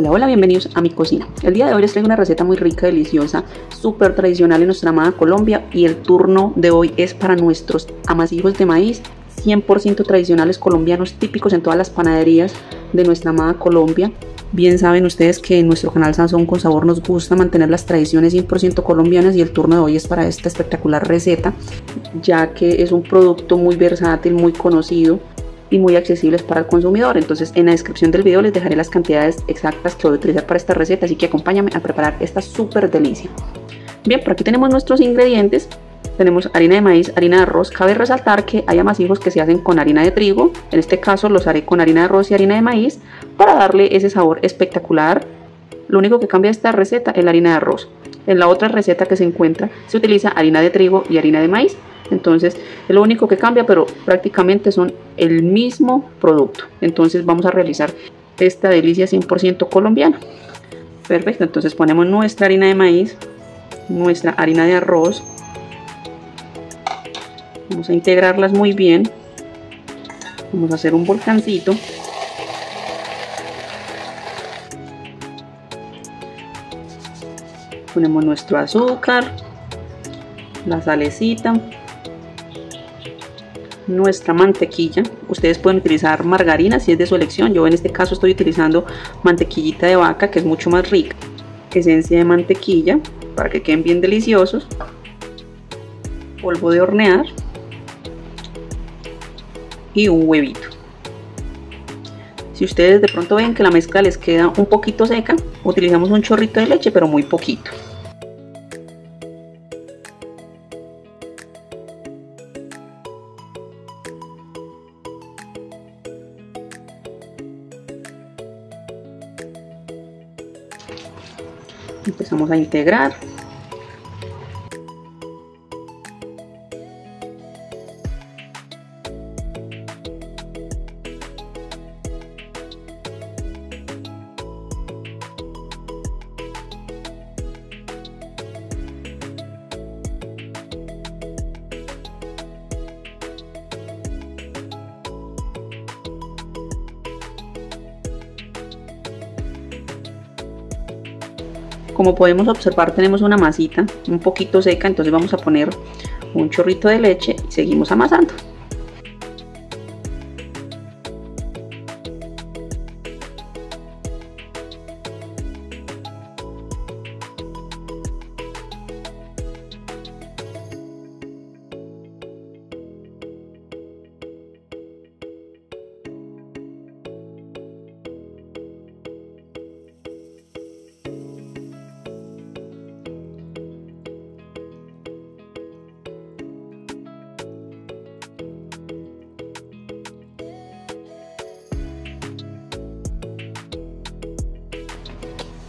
Hola, hola, bienvenidos a mi cocina. El día de hoy les traigo una receta muy rica, deliciosa, súper tradicional en nuestra amada Colombia y el turno de hoy es para nuestros amasijos de maíz 100% tradicionales colombianos típicos en todas las panaderías de nuestra amada Colombia. Bien saben ustedes que en nuestro canal Sazón con Sabor nos gusta mantener las tradiciones 100% colombianas y el turno de hoy es para esta espectacular receta, ya que es un producto muy versátil, muy conocido y muy accesibles para el consumidor. Entonces en la descripción del video les dejaré las cantidades exactas que voy a utilizar para esta receta, así que acompáñame a preparar esta súper delicia. Bien, por aquí tenemos nuestros ingredientes. Tenemos harina de maíz, harina de arroz. Cabe resaltar que hay amasijos que se hacen con harina de trigo. En este caso los haré con harina de arroz y harina de maíz para darle ese sabor espectacular. Lo único que cambia esta receta es la harina de arroz. En la otra receta que se encuentra se utiliza harina de trigo y harina de maíz. Entonces es lo único que cambia, pero prácticamente son el mismo producto. Entonces vamos a realizar esta delicia 100% colombiana. Perfecto, entonces ponemos nuestra harina de maíz, nuestra harina de arroz. Vamos a integrarlas muy bien. Vamos a hacer un volcancito. Ponemos nuestro azúcar, la salecita, nuestra mantequilla. Ustedes pueden utilizar margarina si es de su elección. Yo en este caso estoy utilizando mantequillita de vaca que es mucho más rica. Esencia de mantequilla para que queden bien deliciosos. Polvo de hornear. Y un huevito. Si ustedes de pronto ven que la mezcla les queda un poquito seca, utilizamos un chorrito de leche, pero muy poquito. empezamos a integrar Como podemos observar tenemos una masita un poquito seca, entonces vamos a poner un chorrito de leche y seguimos amasando.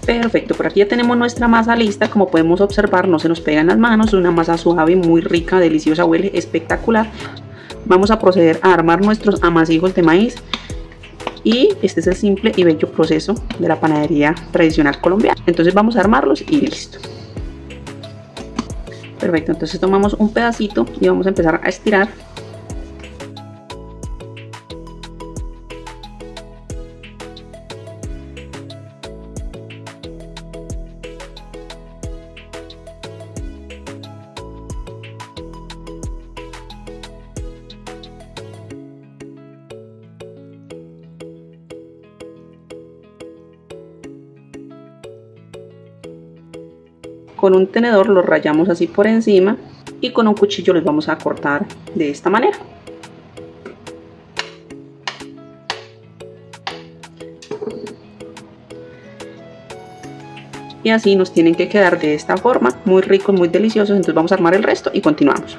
Perfecto, por aquí ya tenemos nuestra masa lista, como podemos observar no se nos pega en las manos, una masa suave, muy rica, deliciosa, huele espectacular. Vamos a proceder a armar nuestros amasijos de maíz y este es el simple y bello proceso de la panadería tradicional colombiana. Entonces vamos a armarlos y listo. Perfecto, entonces tomamos un pedacito y vamos a empezar a estirar con un tenedor los rayamos así por encima y con un cuchillo los vamos a cortar de esta manera. Y así nos tienen que quedar de esta forma muy ricos muy deliciosos. Entonces vamos a armar el resto y continuamos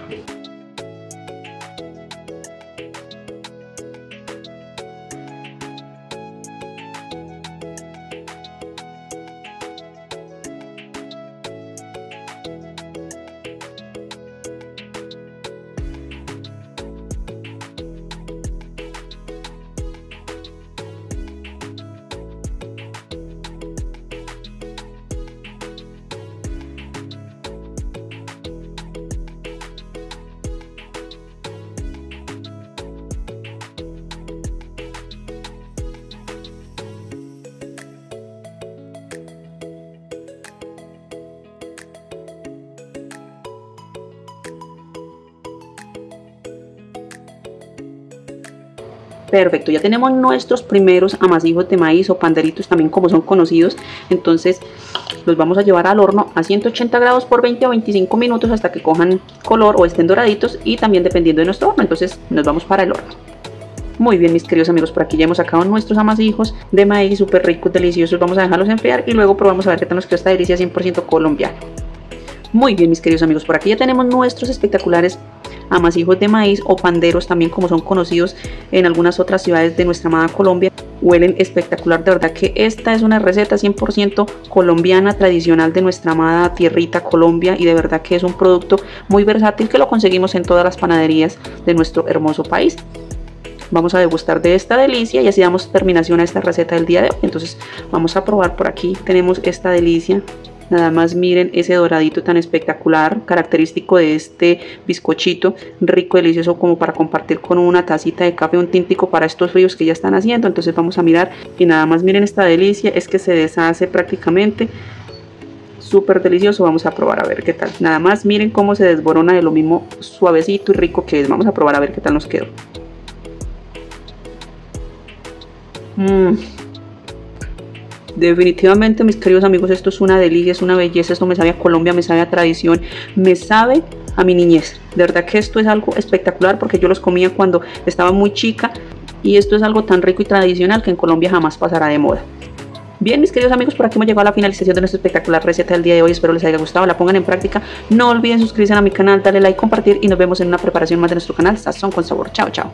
Perfecto, ya tenemos nuestros primeros amasijos de maíz o panderitos también como son conocidos. Entonces los vamos a llevar al horno a 180 grados por 20 o 25 minutos hasta que cojan color o estén doraditos y también dependiendo de nuestro horno. Entonces nos vamos para el horno. Muy bien, mis queridos amigos, por aquí ya hemos sacado nuestros amasijos de maíz súper ricos, deliciosos. Vamos a dejarlos enfriar y luego probamos a ver qué tal nos quedó esta delicia 100% colombiana. Muy bien, mis queridos amigos, por aquí ya tenemos nuestros espectaculares amasijos de maíz o panderos también como son conocidos en algunas otras ciudades de nuestra amada Colombia. Huelen espectacular, de verdad que esta es una receta 100% colombiana tradicional de nuestra amada tierrita Colombia y de verdad que es un producto muy versátil que lo conseguimos en todas las panaderías de nuestro hermoso país. Vamos a degustar de esta delicia y así damos terminación a esta receta del día de hoy. Entonces vamos a probar por aquí. Tenemos esta delicia Nada más miren ese doradito tan espectacular, característico de este bizcochito, rico, delicioso como para compartir con una tacita de café, un tíntico para estos fríos que ya están haciendo. Entonces vamos a mirar y nada más miren esta delicia, es que se deshace prácticamente súper delicioso. Vamos a probar a ver qué tal. Nada más miren cómo se desborona de lo mismo suavecito y rico que es. Vamos a probar a ver qué tal nos quedó. Mmm Definitivamente, mis queridos amigos, esto es una delicia, es una belleza, esto me sabe a Colombia, me sabe a tradición, me sabe a mi niñez. De verdad que esto es algo espectacular porque yo los comía cuando estaba muy chica y esto es algo tan rico y tradicional que en Colombia jamás pasará de moda. Bien, mis queridos amigos, por aquí hemos llegado a la finalización de nuestra espectacular receta del día de hoy. Espero les haya gustado, la pongan en práctica. No olviden suscribirse a mi canal, darle like, compartir y nos vemos en una preparación más de nuestro canal Sazón con Sabor. Chao, chao.